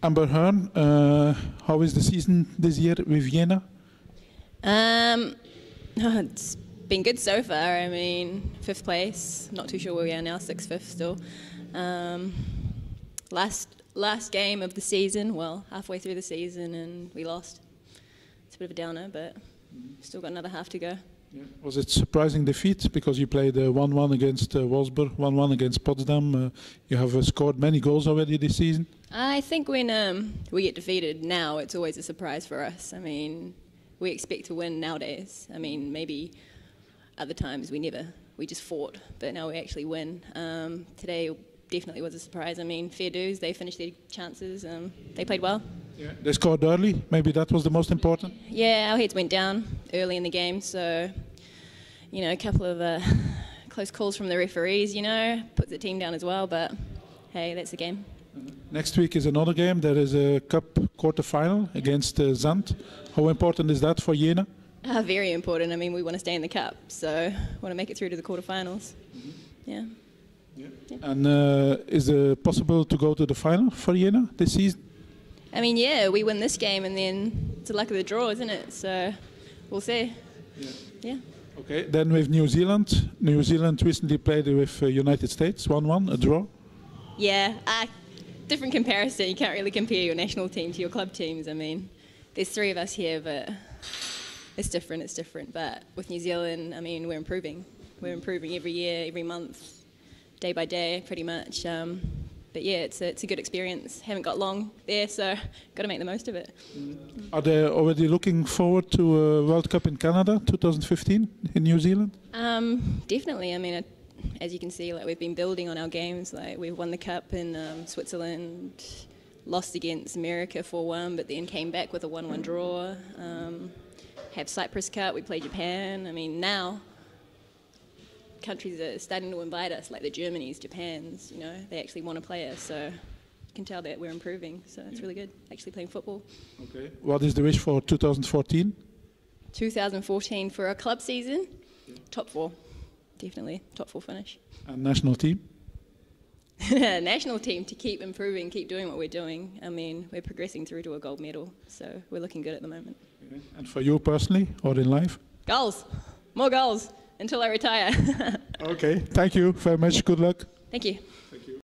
Amber Hearn, uh, how is the season this year with Jena? Um, it's been good so far. I mean, fifth place. Not too sure where we are now. Sixth, fifth still. Um, last last game of the season. Well, halfway through the season, and we lost. It's a bit of a downer, but still got another half to go. Yeah. Was it surprising defeat because you played 1-1 uh, against uh, Wolfsburg, 1-1 against Potsdam? Uh, you have uh, scored many goals already this season. I think when um, we get defeated now, it's always a surprise for us. I mean, we expect to win nowadays. I mean, maybe other times we never, we just fought, but now we actually win. Um, today definitely was a surprise. I mean, fair dues, they finished their chances, um, they played well. Yeah. They scored early, maybe that was the most important? Yeah, our heads went down early in the game, so, you know, a couple of uh, close calls from the referees, you know, puts the team down as well, but hey, that's the game. Next week is another game. There is a cup quarter final against uh, Sand. How important is that for Jena? Uh, very important. I mean, we want to stay in the cup, so want to make it through to the quarterfinals. Mm-hmm. Yeah. yeah. yeah. And uh, is it possible to go to the final for Jena this season? I mean, yeah, we win this game, and then it's the luck of the draw, isn't it? So we'll see. Yeah. yeah. Okay. Then with New Zealand, New Zealand recently played with uh, United States, one-one, a draw. Yeah. Uh, different comparison. You can't really compare your national team to your club teams. I mean, there's three of us here, but it's different. It's different. But with New Zealand, I mean, we're improving. We're improving every year, every month, day by day, pretty much. Um, but yeah, it's a, it's a good experience. Haven't got long there, so got to make the most of it. Are they already looking forward to a World Cup in Canada 2015 in New Zealand? Um, definitely. I mean, as you can see, like we've been building on our games. Like we've won the cup in um, Switzerland, lost against America 4-1, but then came back with a 1-1 draw. Um, have Cyprus Cup. We play Japan. I mean, now countries are starting to invite us, like the Germanys, Japans. You know, they actually want to play us. So you can tell that we're improving. So it's really good, actually playing football. Okay. What is the wish for 2014? 2014 for a club season, top four definitely top four finish. And national team? national team to keep improving, keep doing what we're doing. I mean, we're progressing through to a gold medal, so we're looking good at the moment. Okay. And for you personally or in life? Goals, more goals until I retire. okay, thank you very much. Good luck. Thank you. Thank you.